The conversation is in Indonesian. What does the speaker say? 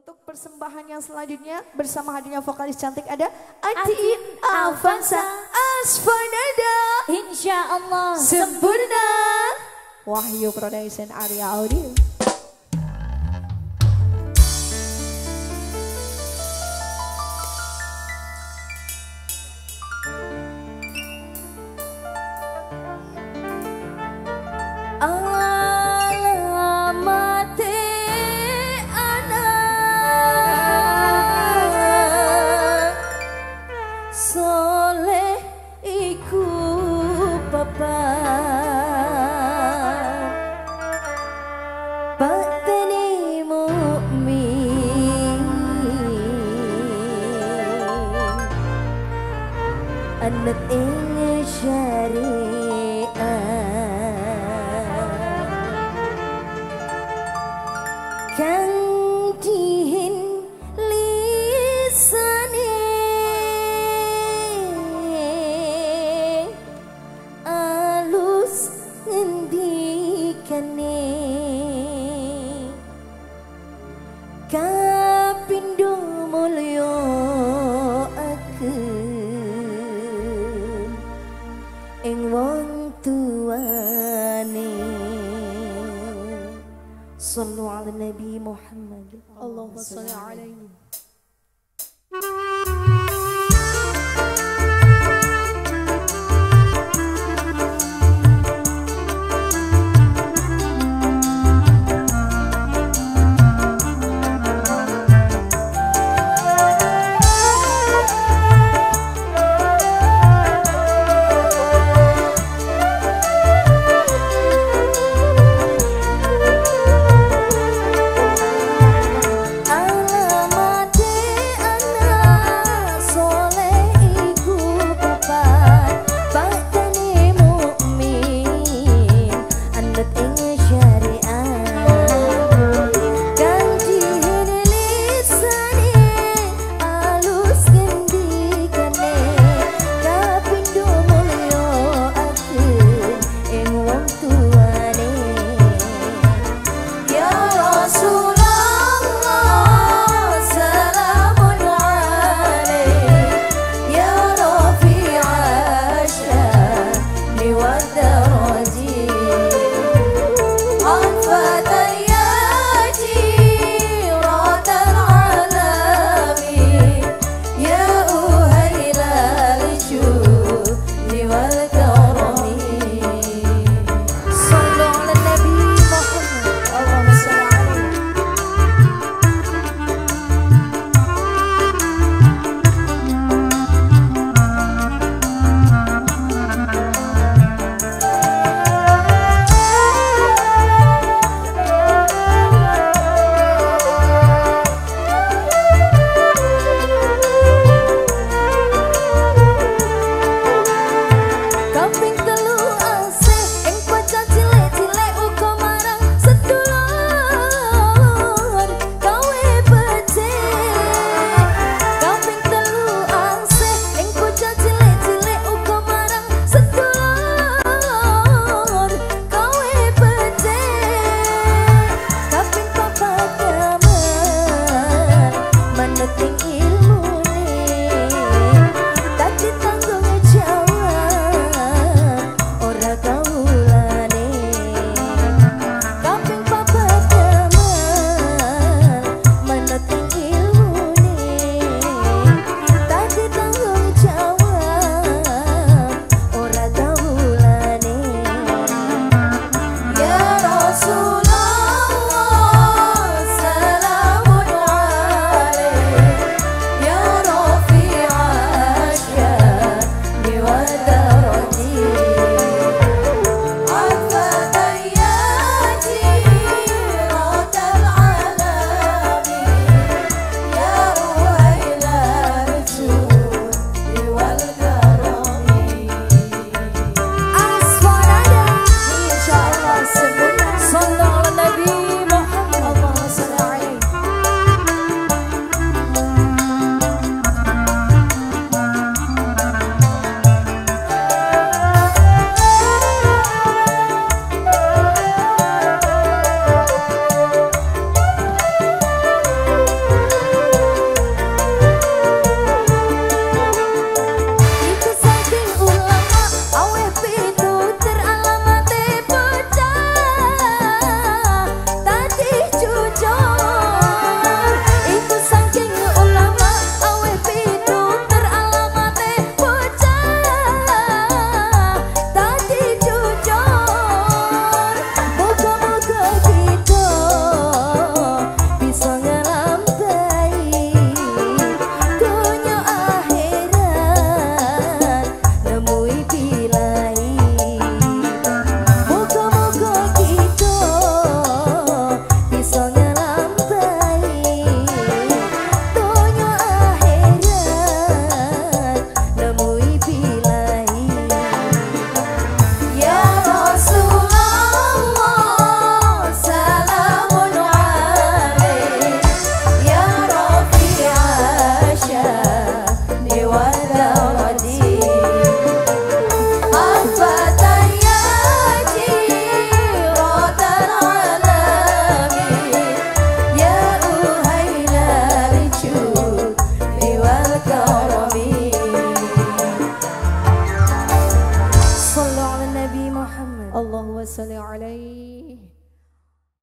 Untuk persembahan yang selanjutnya bersama hadirnya vokalis cantik ada Ati Avanza Asfanada. Insya Allah Sempurna. Wahyu Production Area Audio أنك إني شريك صلوا على النبي محمد. اللهم صل عليه. love.